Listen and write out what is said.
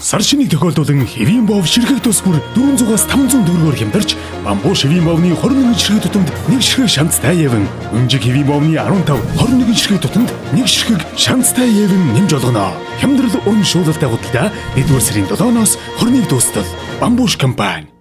Сар шинийг тохиолдуулан хэвийн бов ширхэг тус бүр 400-аас 500 төгрөгөөр хямдарч бамбуу шивийн бовны 21 ширхэг тутамд нэг ширхэг шанцтай яван өнжиг хэвийн бовны 15 21 ширхэг тутамд нэг ширхэг шанцтай яван нэмж олгоно. Хямдрал уран шуулалтай худалдаа 1-р сарын 7-ноос 21 дуустал бамбууш компани